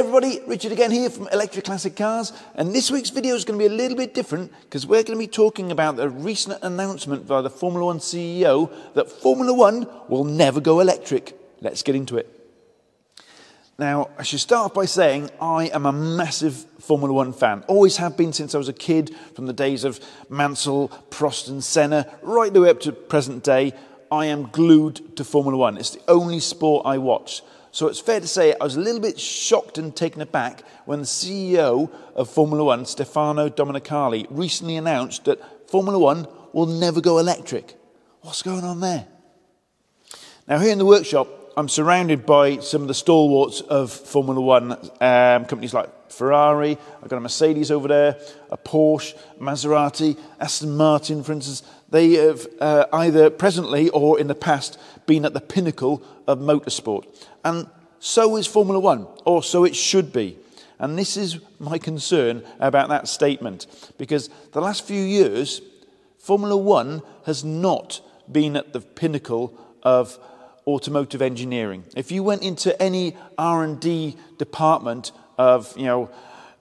everybody, Richard again here from Electric Classic Cars, and this week's video is going to be a little bit different because we're going to be talking about the recent announcement by the Formula One CEO that Formula One will never go electric. Let's get into it. Now, I should start off by saying I am a massive Formula One fan. Always have been since I was a kid, from the days of Mansell, Prost, and Senna, right the way up to present day. I am glued to Formula One. It's the only sport I watch. So it's fair to say I was a little bit shocked and taken aback when the CEO of Formula One, Stefano Domenicali, recently announced that Formula One will never go electric. What's going on there? Now, here in the workshop, I'm surrounded by some of the stalwarts of Formula One um, companies like Ferrari. I've got a Mercedes over there, a Porsche, Maserati, Aston Martin, for instance. They have uh, either presently or in the past been at the pinnacle of motorsport. And so is Formula One, or so it should be. And this is my concern about that statement, because the last few years, Formula One has not been at the pinnacle of automotive engineering. If you went into any R&D department of, you know,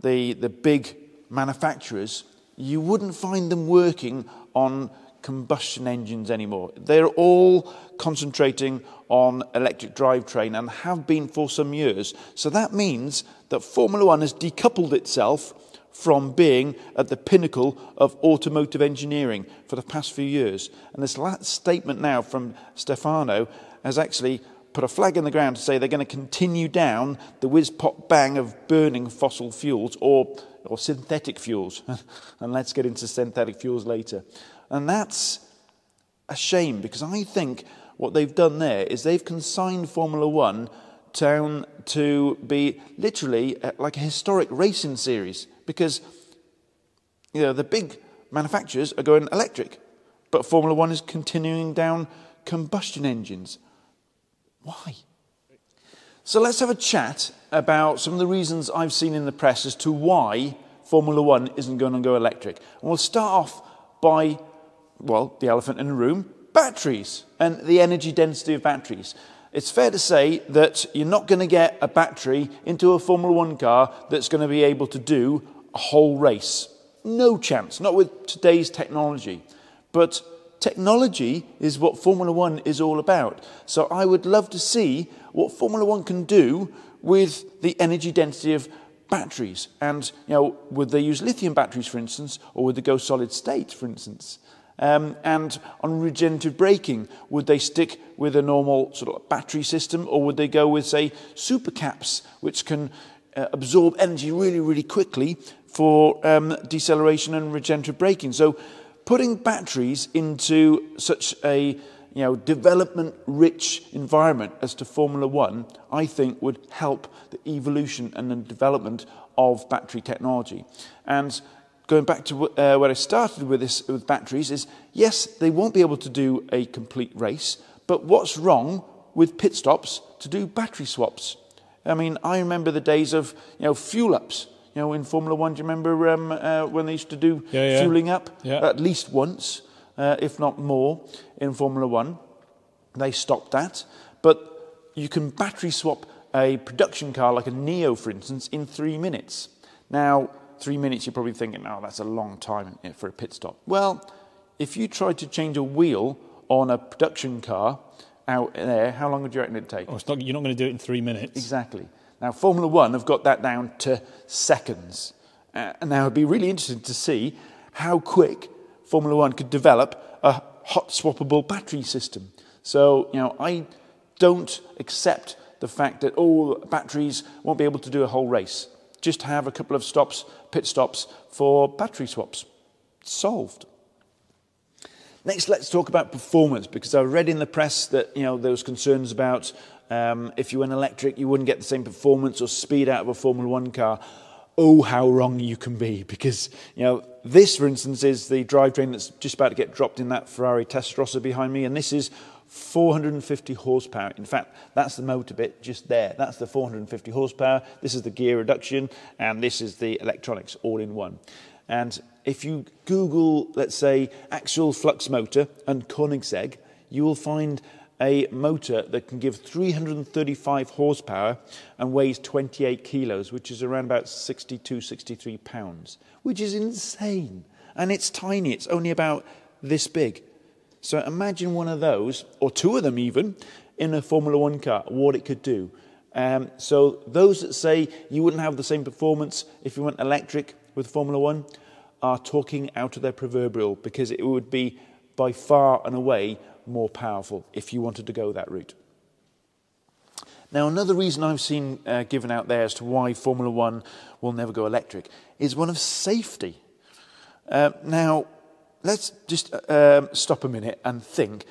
the, the big manufacturers, you wouldn't find them working on combustion engines anymore. They're all concentrating on electric drivetrain and have been for some years. So that means that Formula One has decoupled itself from being at the pinnacle of automotive engineering for the past few years. And this last statement now from Stefano has actually put a flag in the ground to say they're going to continue down the whiz pop bang of burning fossil fuels or, or synthetic fuels. and let's get into synthetic fuels later. And that's a shame because I think what they've done there is they've consigned Formula One down to be literally uh, like a historic racing series because you know the big manufacturers are going electric, but Formula One is continuing down combustion engines. Why? So let's have a chat about some of the reasons I've seen in the press as to why Formula One isn't going to go electric. And we'll start off by well, the elephant in the room, batteries and the energy density of batteries. It's fair to say that you're not going to get a battery into a Formula One car that's going to be able to do a whole race. No chance, not with today's technology. But technology is what Formula One is all about. So I would love to see what Formula One can do with the energy density of batteries. And, you know, would they use lithium batteries, for instance, or would they go solid state, for instance? Um, and on regenerative braking, would they stick with a normal sort of battery system or would they go with, say, supercaps, which can uh, absorb energy really, really quickly for um, deceleration and regenerative braking? So putting batteries into such a you know, development rich environment as to Formula One, I think would help the evolution and the development of battery technology. And going back to uh, where I started with this with batteries is yes, they won't be able to do a complete race, but what's wrong with pit stops to do battery swaps? I mean, I remember the days of you know fuel ups. You know, in Formula One, do you remember um, uh, when they used to do yeah, yeah. fueling up yeah. at least once, uh, if not more, in Formula One? They stopped that, but you can battery swap a production car like a NIO, for instance, in three minutes. Now, three minutes, you're probably thinking, oh, that's a long time for a pit stop. Well, if you tried to change a wheel on a production car out there, how long would you reckon it'd take? Oh, not, you're not going to do it in three minutes. Exactly. Now, Formula One have got that down to seconds. Uh, and now it'd be really interesting to see how quick Formula One could develop a hot swappable battery system. So, you know, I don't accept the fact that all oh, batteries won't be able to do a whole race just have a couple of stops, pit stops for battery swaps. Solved. Next, let's talk about performance because I read in the press that you know there was concerns about um, if you went electric, you wouldn't get the same performance or speed out of a Formula One car. Oh, how wrong you can be! Because you know this, for instance, is the drivetrain that's just about to get dropped in that Ferrari Testarossa behind me, and this is 450 horsepower. In fact, that's the motor bit just there. That's the 450 horsepower. This is the gear reduction, and this is the electronics all in one. And if you Google, let's say, axial flux motor and Koenigsegg, you will find a motor that can give 335 horsepower and weighs 28 kilos, which is around about 62, 63 pounds, which is insane. And it's tiny, it's only about this big. So imagine one of those, or two of them even, in a Formula One car, what it could do. Um, so those that say you wouldn't have the same performance if you went electric with Formula One are talking out of their proverbial because it would be by far and away more powerful if you wanted to go that route. Now, another reason I've seen uh, given out there as to why Formula One will never go electric is one of safety. Uh, now, let's just uh, um, stop a minute and think.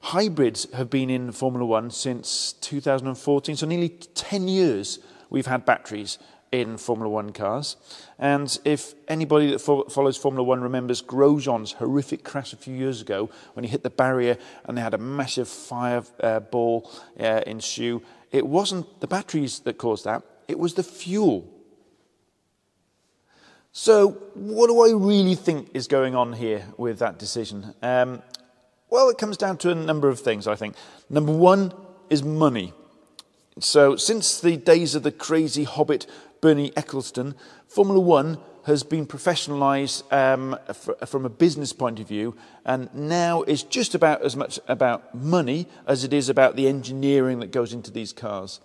Hybrids have been in Formula One since 2014, so nearly 10 years we've had batteries in Formula One cars. And if anybody that fo- follows Formula One remembers Grosjean's horrific crash a few years ago when he hit the barrier and they had a massive fireball uh, uh, ensue, it wasn't the batteries that caused that, it was the fuel. So, what do I really think is going on here with that decision? Um, well, it comes down to a number of things, I think. Number one is money. So, since the days of the crazy hobbit Bernie Ecclestone, Formula One has been professionalised um, from a business point of view, and now is just about as much about money as it is about the engineering that goes into these cars.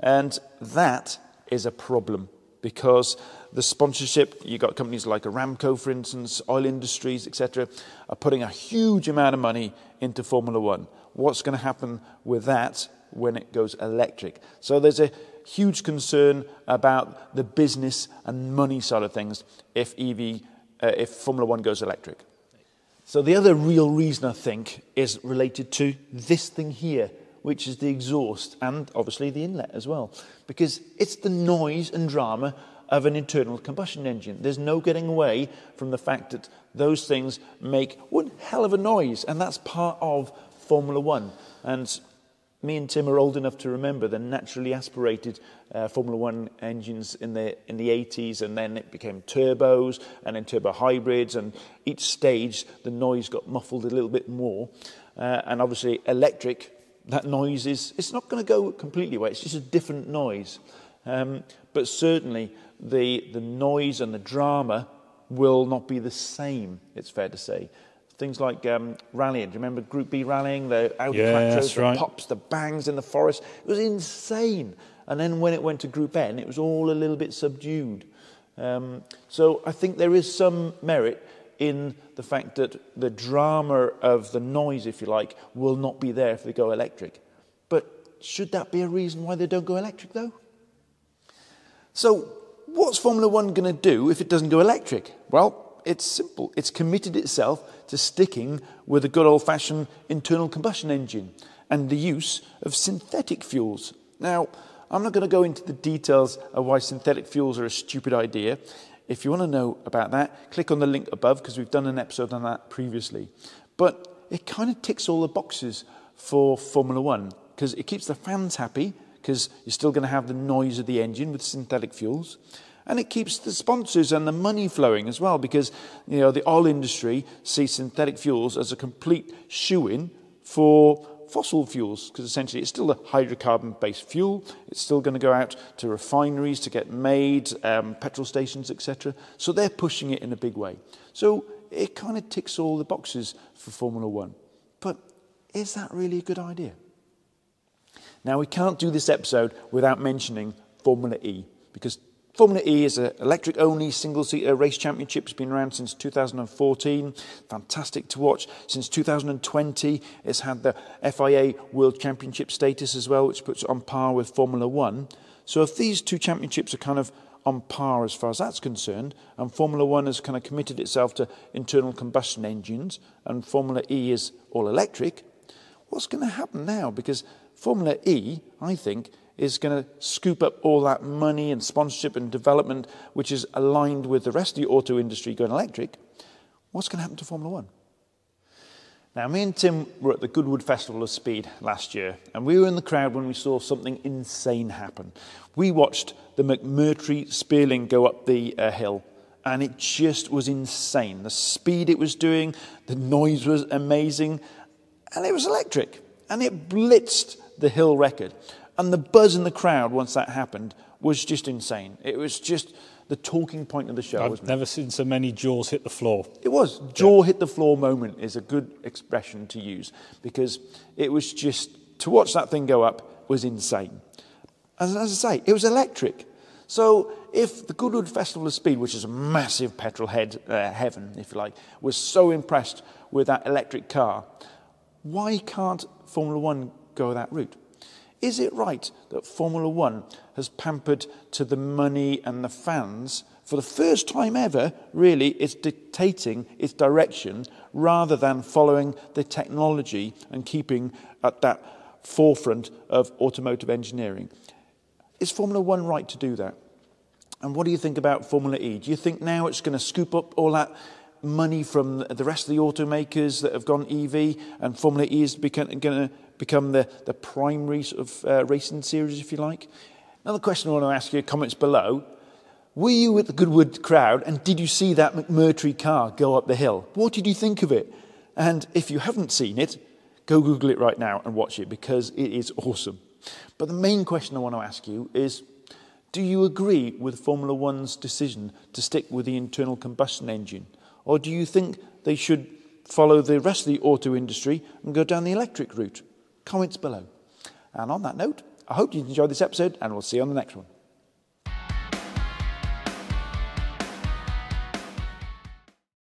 And that is a problem because the sponsorship, you've got companies like Aramco, for instance, oil industries, etc., are putting a huge amount of money into Formula One. What's going to happen with that when it goes electric? So there's a huge concern about the business and money side of things if EV, uh, if Formula One goes electric. So the other real reason I think is related to this thing here, which is the exhaust and obviously the inlet as well, because it's the noise and drama of an internal combustion engine. There's no getting away from the fact that those things make one hell of a noise, and that's part of Formula One. And me and Tim are old enough to remember the naturally aspirated uh, Formula One engines in the, in the 80s, and then it became turbos, and then turbo hybrids, and each stage the noise got muffled a little bit more. Uh, and obviously, electric, that noise is it's not going to go completely away, it's just a different noise. Um, but certainly, the, the noise and the drama will not be the same, it's fair to say. Things like um, rallying. Do you remember Group B rallying? The Audi yeah, Quattros, the right. pops, the bangs in the forest. It was insane. And then when it went to Group N, it was all a little bit subdued. Um, so I think there is some merit in the fact that the drama of the noise, if you like, will not be there if they go electric. But should that be a reason why they don't go electric, though? So, what's Formula One going to do if it doesn't go electric? Well, it's simple. It's committed itself to sticking with a good old fashioned internal combustion engine and the use of synthetic fuels. Now, I'm not going to go into the details of why synthetic fuels are a stupid idea. If you want to know about that, click on the link above because we've done an episode on that previously. But it kind of ticks all the boxes for Formula One because it keeps the fans happy because you're still going to have the noise of the engine with synthetic fuels. And it keeps the sponsors and the money flowing as well because you know the oil industry sees synthetic fuels as a complete shoe-in for fossil fuels because essentially it's still a hydrocarbon-based fuel. It's still going to go out to refineries to get made, um, petrol stations, etc. So they're pushing it in a big way. So it kind of ticks all the boxes for Formula One. But is that really a good idea? Now, we can't do this episode without mentioning Formula E, because Formula E is an electric only single seater race championship. It's been around since 2014. Fantastic to watch. Since 2020, it's had the FIA World Championship status as well, which puts it on par with Formula One. So, if these two championships are kind of on par as far as that's concerned, and Formula One has kind of committed itself to internal combustion engines, and Formula E is all electric, what's going to happen now? Because Formula E, I think, is going to scoop up all that money and sponsorship and development, which is aligned with the rest of the auto industry going electric. What's going to happen to Formula One? Now, me and Tim were at the Goodwood Festival of Speed last year, and we were in the crowd when we saw something insane happen. We watched the McMurtry Spéirling go up the uh, hill, and it just was insane. The speed it was doing, the noise was amazing, and it was electric. and it blitzed the Hill record. And the buzz in the crowd once that happened was just insane. It was just the talking point of the show. I've never it? seen so many jaws hit the floor. It was. Jaw yeah. hit the floor moment is a good expression to use because it was just, to watch that thing go up was insane. As, as I say, it was electric. So if the Goodwood Festival of Speed, which is a massive petrol head, uh, heaven, if you like, was so impressed with that electric car, why can't Formula One go that route? Is it right that Formula One has pampered to the money and the fans? For the first time ever, really, it's dictating its direction rather than following the technology and keeping at that forefront of automotive engineering. Is Formula One right to do that? And what do you think about Formula E? Do you think now it's going to scoop up all that money from the rest of the automakers that have gone EV and Formula E is going to become the, the primary sort of uh, racing series, if you like? Another question I want to ask you, comments below. Were you at the Goodwood crowd and did you see that McMurtry car go up the hill? What did you think of it? And if you haven't seen it, go Google it right now and watch it because it is awesome. But the main question I want to ask you is do you agree with Formula One's decision to stick with the internal combustion engine? Or do you think they should follow the rest of the auto industry and go down the electric route? Comments below. And on that note, I hope you enjoyed this episode and we'll see you on the next one.